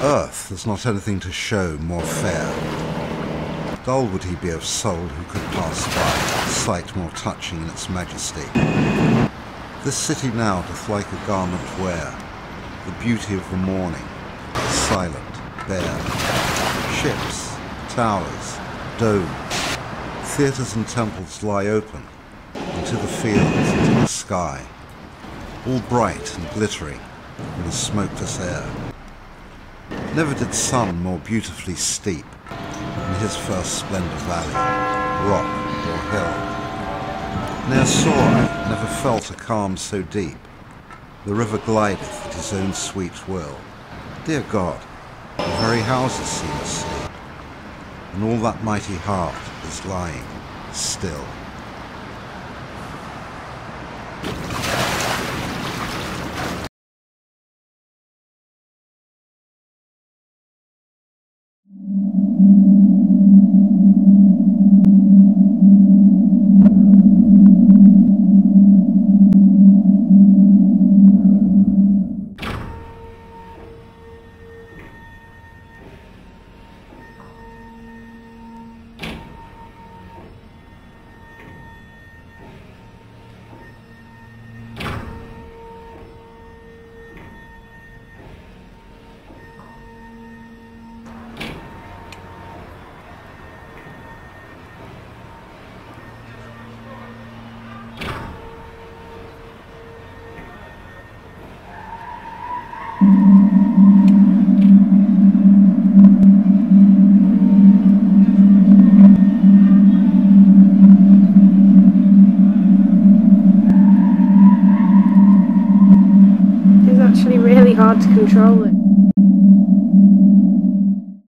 Earth has not anything to show more fair. Dull would he be of soul who could pass by, sight more touching in its majesty. This city now doth like a garment wear, the beauty of the morning, silent, bare. Ships, towers, domes, theatres and temples lie open, into the fields, into the sky, all bright and glittering in the smokeless air. Never did sun more beautifully steep in his first splendour valley, rock or hill. Ne'er saw I, never felt a calm so deep. The river glideth at his own sweet will. Dear God, the very houses seem asleep, and all that mighty heart is lying still. うん。Actually really hard to control it.